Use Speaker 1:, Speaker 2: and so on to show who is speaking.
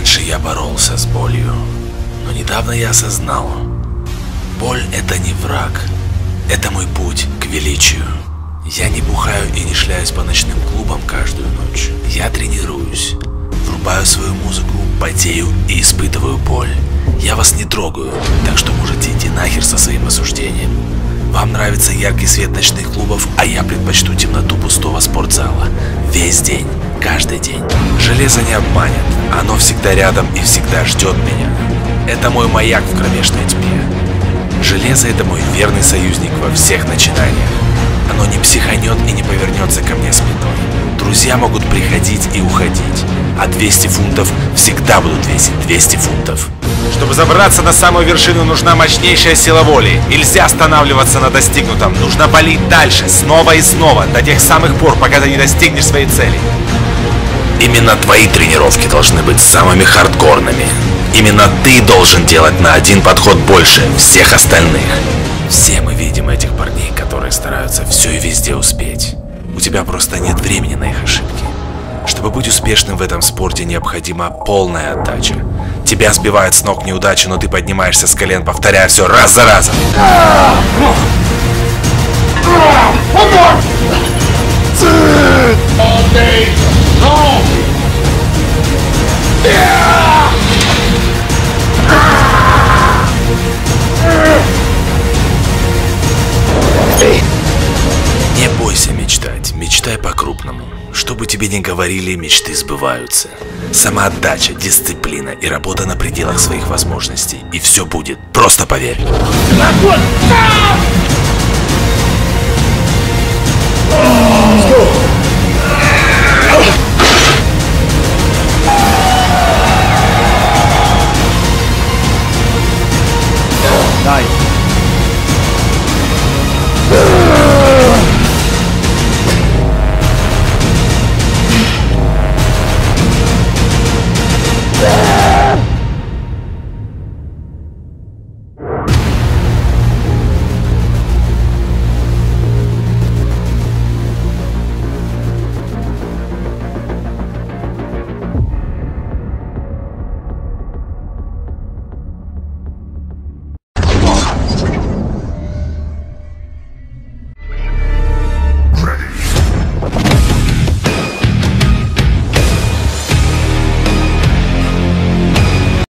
Speaker 1: Раньше я боролся с болью, но недавно я осознал, боль это не враг, это мой путь к величию. Я не бухаю и не шляюсь по ночным клубам каждую ночь. Я тренируюсь, врубаю свою музыку, потею и испытываю боль. Я вас не трогаю, так что можете идти нахер со своим осуждением. Вам нравится яркий свет ночных клубов, а я предпочту темноту пустого спортзала. Весь день каждый день. Железо не обманет, оно всегда рядом и всегда ждет меня. Это мой маяк в кромешной тьме. Железо это мой верный союзник во всех начинаниях. Оно не психанет и не повернется ко мне спиной. Друзья могут приходить и уходить, а 200 фунтов всегда будут весить 200 фунтов.
Speaker 2: Чтобы забраться на самую вершину, нужна мощнейшая сила воли. Нельзя останавливаться на достигнутом. Нужно болеть дальше, снова и снова, до тех самых пор, пока ты не достигнешь своей цели.
Speaker 1: Именно твои тренировки должны быть самыми хардкорными. Именно ты должен делать на один подход больше всех остальных. Все мы видим этих парней, которые стараются все и везде успеть. У тебя просто нет времени на их ошибки. Чтобы быть успешным в этом спорте необходима полная отдача. Тебя сбивает с ног неудача, но ты поднимаешься с колен, повторяя все раз за разом. Не бойся мечтать, мечтай по-крупному. Что бы тебе ни говорили, мечты сбываются. Самоотдача, дисциплина и работа на пределах своих возможностей. И все будет, просто поверь.
Speaker 3: Nice.